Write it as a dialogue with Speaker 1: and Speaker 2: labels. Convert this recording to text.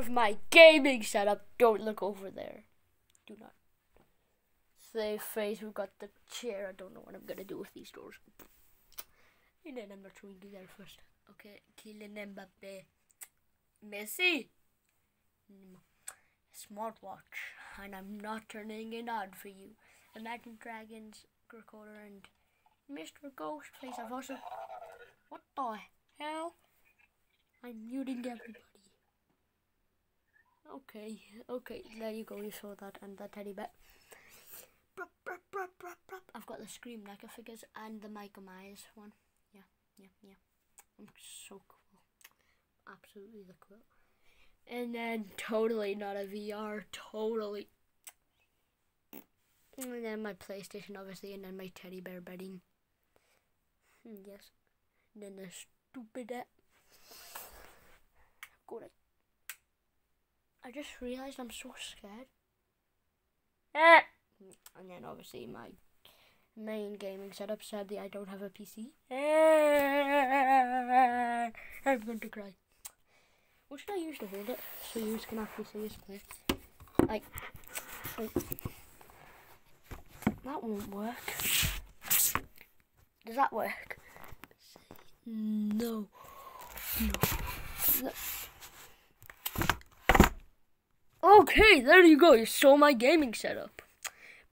Speaker 1: of my gaming setup. Don't look over there. Do not. Save face. We've got the chair. I don't know what I'm gonna do with these doors. And then I'm not showing you there first. Okay, Kylian Mbappe. Messi. Smartwatch. And I'm not turning it on for you. Imagine Dragons, Recorder, and Mr. Ghostface. I've also. What the hell? I'm muting everybody. Okay, okay, there you go. You saw that and the teddy bear. I've got the Scream NECA figures and the Michael Myers one. Yeah, yeah, yeah. I'm so cool. Absolutely the cool. And then totally not a VR, totally. And then my PlayStation, obviously, and then my teddy bear bedding. Hmm, yes. And then the stupid. Go I just realized I'm so scared. Ah! And then obviously my main gaming setup. Sadly, I don't have a PC. I'm going to cry. What should I use to hold it so you can actually see us play? Like, like, that won't work. Does that work? No. No. Okay, there you go. You saw my gaming setup.